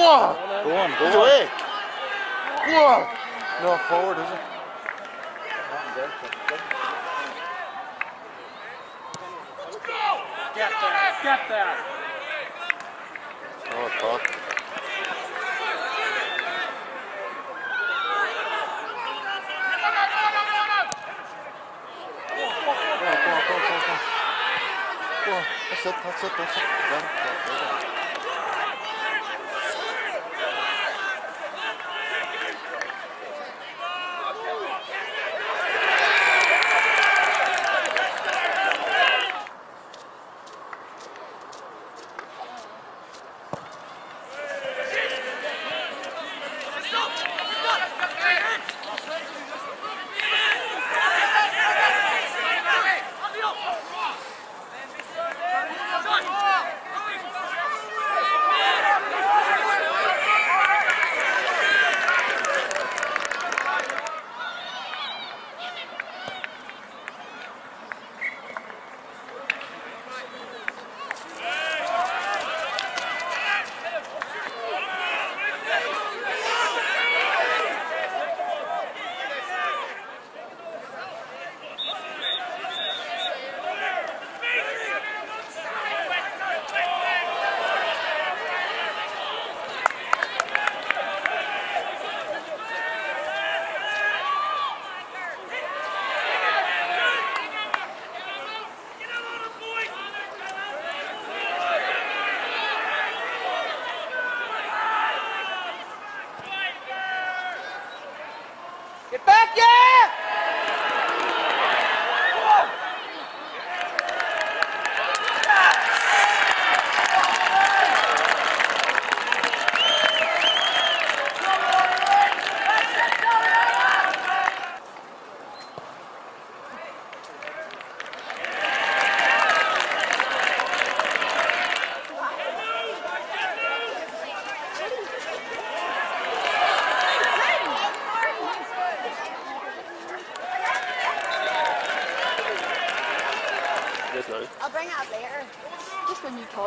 Whoa! Go on, He's go on. away! Whoa! No, forward, is it? Get that. Get that. Oh, fuck. Go on, go on, go on, go on. Go on. That's it, that's it, that's it. Done. Done, done.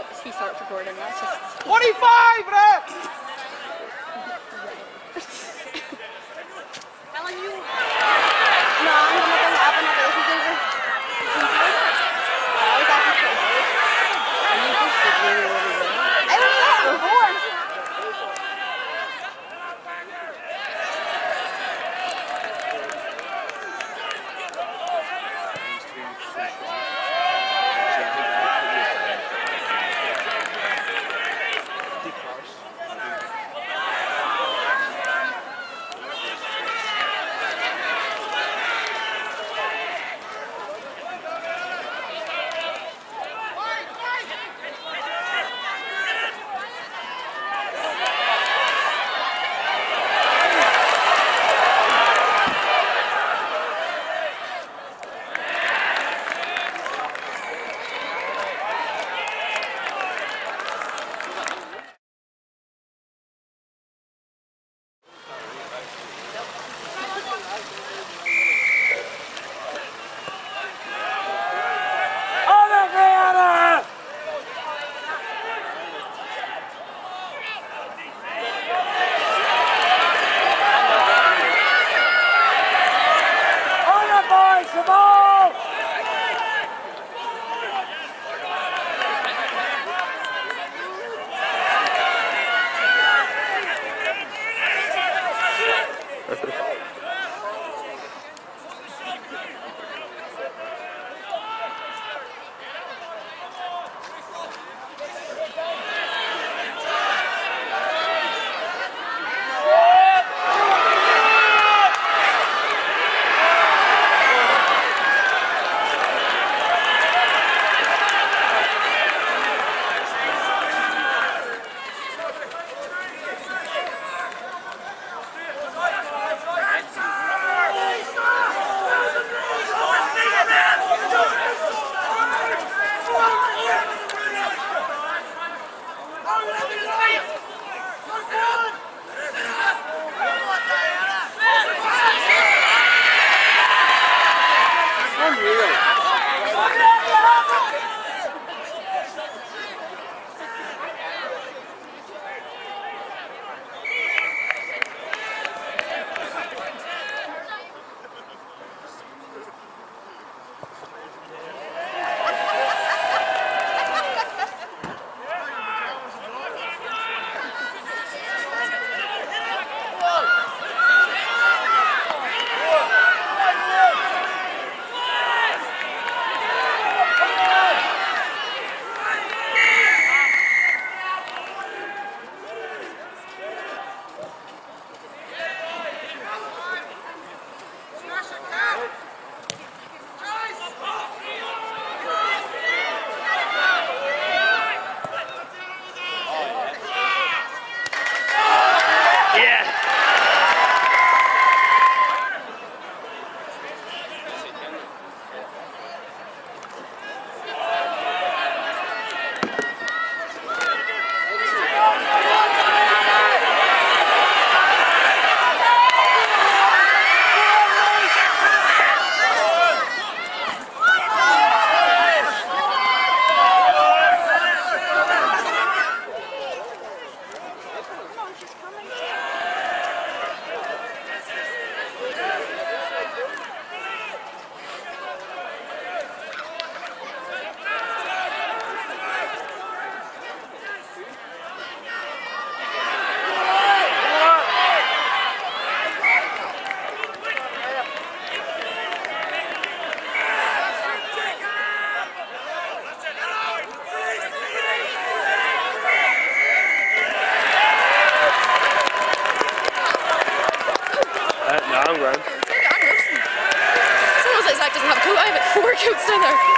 Just when you talk, she starts recording. That's just. 25 reps! Telling you. Down there.